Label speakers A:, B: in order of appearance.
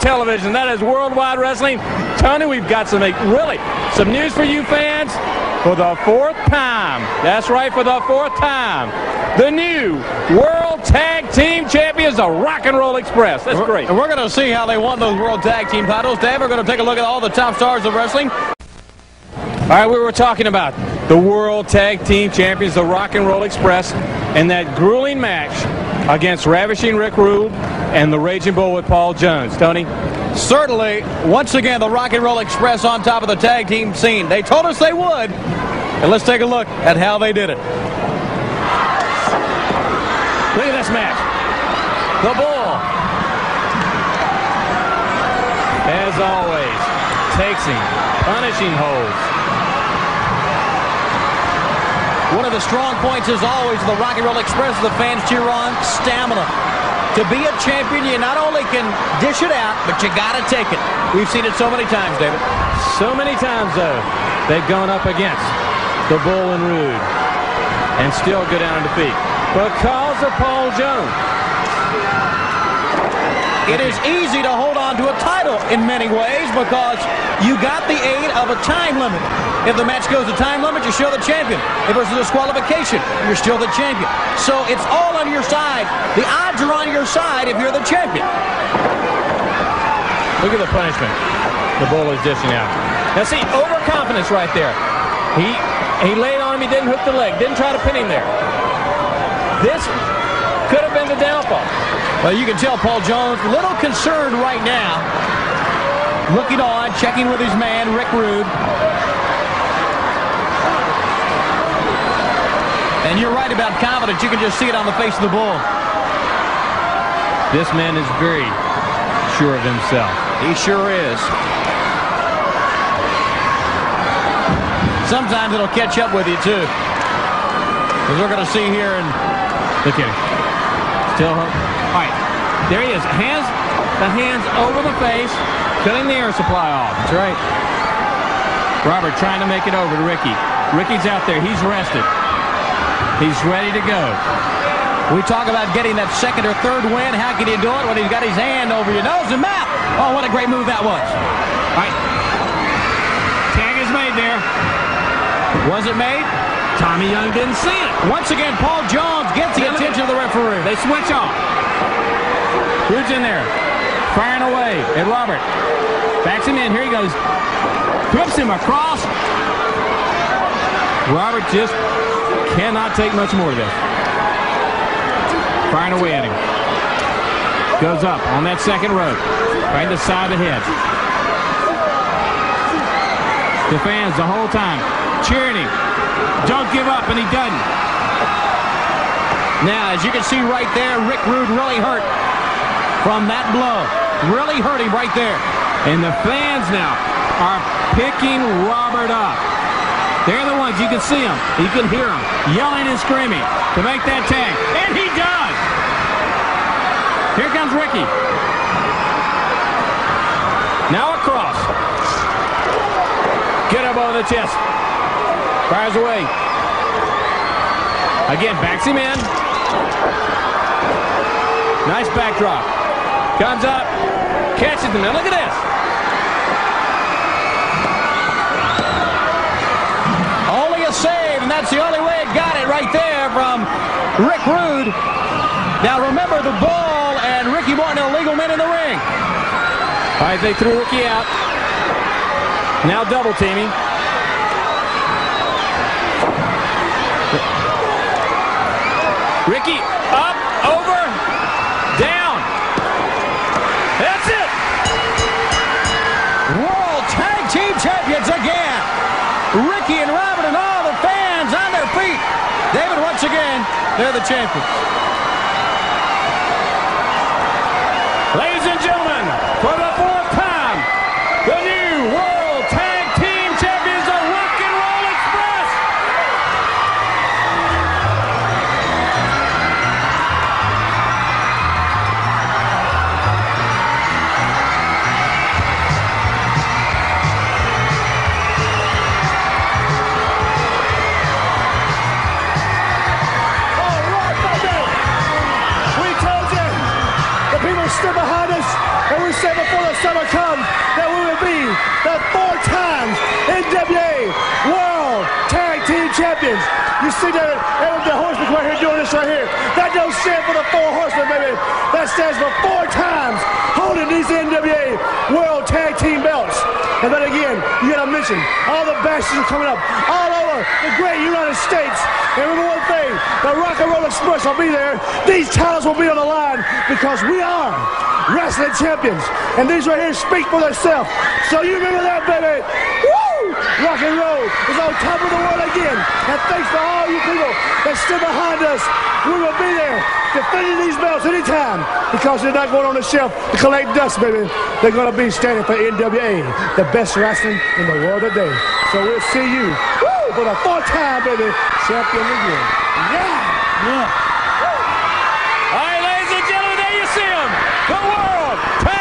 A: television. That is Worldwide Wrestling. Tony, we've got some really some news for you fans for the fourth time. That's right, for the fourth time. The new World Tag Team Champions, the Rock and Roll Express. That's great.
B: And we're going to see how they won those World Tag Team titles. Dave, we're going to take a look at all the top stars of wrestling.
A: All right, we were talking about the World Tag Team Champions, the Rock and Roll Express, in that grueling match against Ravishing Rick Rude and the Raging Bull with Paul Jones. Tony?
B: Certainly, once again, the Rock and Roll Express on top of the tag team scene. They told us they would, and let's take a look at how they did it.
A: Look at this match. The Bull, as always, takes him, punishing holds.
B: One of the strong points is always the Rock and Roll Express the fans cheer on stamina. To be a champion, you not only can dish it out, but you got to take it. We've seen it so many times, David.
A: So many times, though, they've gone up against the Bull and Rude and still go down in defeat because of Paul Jones.
B: It is easy to hold on to a title in many ways because you got the aid of a time limit. If the match goes to time limit, you're still the champion. If there's a disqualification, you're still the champion. So it's all on your side. The odds are on your side if you're the champion.
A: Look at the punishment the bull is dishing out. Now see, overconfidence right there. He he laid on him, he didn't hook the leg, didn't try to pin him there. This could have been the downfall.
B: Well, you can tell Paul Jones a little concerned right now. Looking on, checking with his man, Rick Rude. And you're right about confidence. You can just see it on the face of the bull.
A: This man is very sure of himself.
B: He sure is. Sometimes it'll catch up with you, too. As we're going to see here. And
A: Look at him. Still all right, there he is. Hands, the hands over the face, cutting the air supply off. That's right. Robert trying to make it over to Ricky. Ricky's out there. He's rested. He's ready to go.
B: We talk about getting that second or third win. How can you do it when he's got his hand over your nose and mouth? Oh, what a great move that was.
A: All right. Tag is made there.
B: Was it made?
A: Tommy Young didn't see it.
B: Once again, Paul Jones gets the attention of the referee.
A: They switch off. Who's in there? Firing away at Robert. Backs him in. Here he goes. Whips him across. Robert just cannot take much more of this. Firing away at him. Goes up on that second rope. Right in the side of the head. The fans the whole time cheering him. Don't give up, and he doesn't.
B: Now, as you can see right there, Rick Rude really hurt from that blow. Really hurt him right there.
A: And the fans now are picking Robert up. They're the ones, you can see them, you can hear them yelling and screaming to make that tag. And he does! Here comes Ricky. Now across. Get elbow on the chest. Fires away. Again, backs him in. Nice backdrop. Comes up, catches him. Now look at this.
B: Only a save, and that's the only way it got it right there from Rick Rude. Now remember the Bull and Ricky Morton, illegal men in the ring.
A: All right, they threw Ricky out. Now double teaming. Ricky
B: Ricky and Robert and all the fans on their feet. David, once again, they're the champions.
A: Ladies and gentlemen,
C: summer comes that we will be the four times NWA World Tag Team Champions. You see that the horsemen right here doing this right here. That don't stand for the four horsemen, baby. That stands for four times holding these NWA World Tag Team belts. And then again, all the bashes are coming up all over the great United States. And remember one thing, the Rock and Roll Express will be there. These titles will be on the line because we are wrestling champions. And these right here speak for themselves. So you remember that, baby. Woo! rock and roll is on top of the world again. And thanks for all you people that stood behind us. We will be there defending these belts anytime because they're not going on the shelf to collect dust, baby. They're going to be standing for NWA, the best wrestling in the world today. So we'll see you woo, for the fourth time, baby, champion again. Yeah!
B: Yeah.
A: All right, ladies and gentlemen, there you see him. The world.